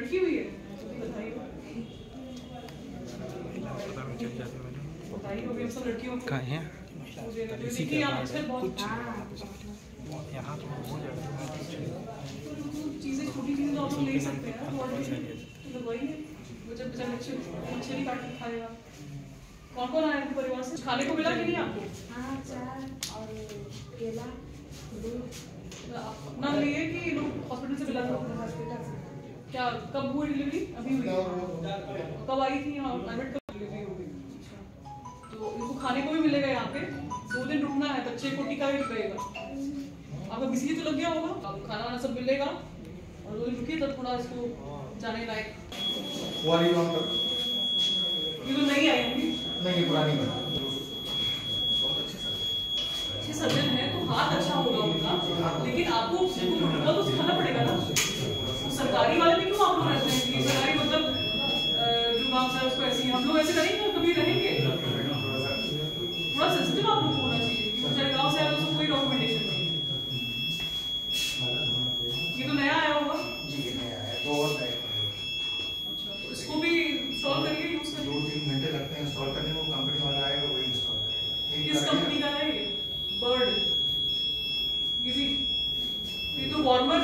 लड़की हुई है हो हो कहाँ है कुछ यहाँ तो हो जाएगा चीज़ें छोटी चीज़ें तो आप लोग ले सकते हैं ना वही है वो जब बेचारा बच्चे मछली काट के खाएगा कौन कौन आया आपके परिवार से खाने को मिला कि नहीं आपको हाँ चार और केला दूध अपना लिए कि लोग हॉस्पिटल से मिला था हॉस्पिटल से। क्या कब हुई डिलीवरी अभी हुई। कब आई थी यहाँ? कब डिलीवरी हो गई। तो इनको खाने को भी मिलेगा यहाँ पे। दो दिन रुकना है बच्चे को टीका भी लगेगा आपका किसी तो लग गया होगा। आपको खाना वाना सब मिलेगा। और दो दिन रुकिए तब थोड़ा इसको जाने लायक। ये तो नहीं आई होंगी। नहीं पुरानी है अच्छे सर्जन है तो हाथ अच्छा होगा उनका। लेकिन आपको उनको प्रोटोकॉल तो सिखाना पड़ेगा ना वो सरकारी वाले में क्यों आप लोग रहते हैं कि सरकारी मतलब अ, जो काम है उसको ऐसे ही हम लोग ऐसे करेंगे और कभी रहेंगे। थोड़ा सेंसिटिव आप लोग होना चाहिए बेचारे गाँव से आए तो उसको कोई डॉक्यूमेंटेशन नहीं ये तो नया आया होगा। जी नया है अच्छा तो इसको भी इंस्टॉल करिए यूज़ दो तीन घंटे लगते हैं इंस्टॉल करने में कंपनी वाला आएगा वही इंस्टॉल करेगा किस कंपनी का है ये? बर्ड इजी ये तो वार्मर